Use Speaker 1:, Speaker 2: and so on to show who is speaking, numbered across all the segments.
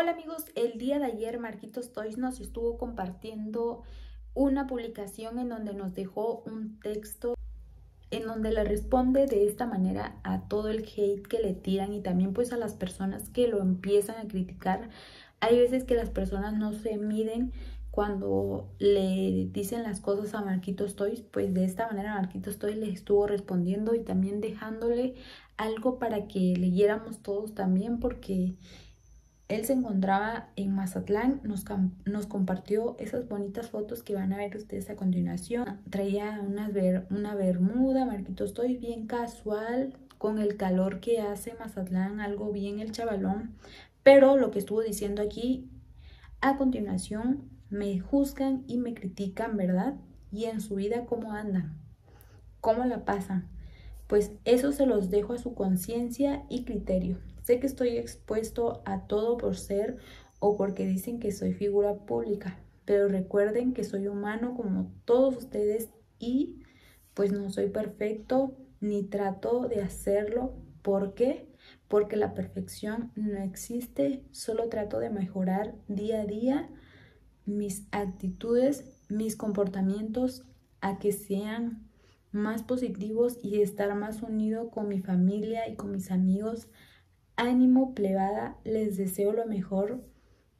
Speaker 1: Hola amigos, el día de ayer Marquitos Toys nos estuvo compartiendo una publicación en donde nos dejó un texto en donde le responde de esta manera a todo el hate que le tiran y también pues a las personas que lo empiezan a criticar. Hay veces que las personas no se miden cuando le dicen las cosas a Marquitos Toys, pues de esta manera Marquitos Toys le estuvo respondiendo y también dejándole algo para que leyéramos todos también porque él se encontraba en Mazatlán, nos, compartió esas bonitas fotos que van a ver ustedes a continuación. Traía una bermuda, Marquito, estoy bien casual, con el calor que hace Mazatlán, algo bien el chavalón. Pero lo que estuvo diciendo aquí, a continuación, me juzgan y me critican, ¿verdad? Y en su vida, ¿cómo andan? ¿Cómo la pasan? Pues eso se los dejo a su conciencia y criterio. Sé que estoy expuesto a todo por ser o porque dicen que soy figura pública, pero recuerden que soy humano como todos ustedes y pues no soy perfecto ni trato de hacerlo. ¿Por qué? Porque la perfección no existe, solo trato de mejorar día a día mis actitudes, mis comportamientos a que sean más positivos y estar más unido con mi familia y con mis amigos Ánimo plebada, les deseo lo mejor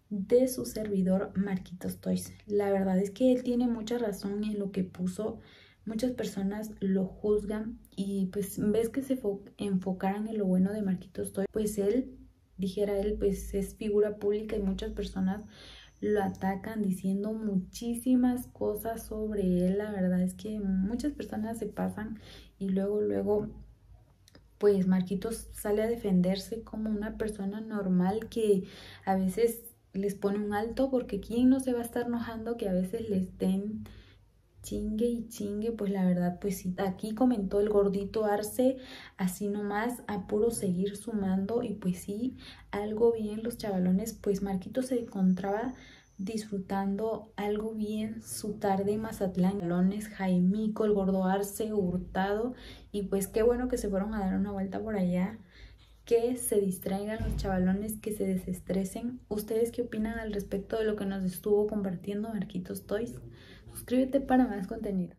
Speaker 1: de su servidor Marquitos Toys. La verdad es que él tiene mucha razón en lo que puso. Muchas personas lo juzgan y pues ves que se enfocaran en lo bueno de Marquitos Toys, pues él, dijera él, pues es figura pública y muchas personas lo atacan diciendo muchísimas cosas sobre él. La verdad es que muchas personas se pasan y luego, luego pues Marquitos sale a defenderse como una persona normal que a veces les pone un alto porque quién no se va a estar enojando que a veces les den chingue y chingue, pues la verdad, pues sí, aquí comentó el gordito Arce, así nomás, a puro seguir sumando y pues sí, algo bien los chavalones, pues Marquitos se encontraba disfrutando algo bien su tarde en Mazatlán. Balones, Jaimico, el Gordo Arce, Hurtado y pues qué bueno que se fueron a dar una vuelta por allá. Que se distraigan los chavalones, que se desestresen. ¿Ustedes qué opinan al respecto de lo que nos estuvo compartiendo Marquitos Toys? Suscríbete para más contenido.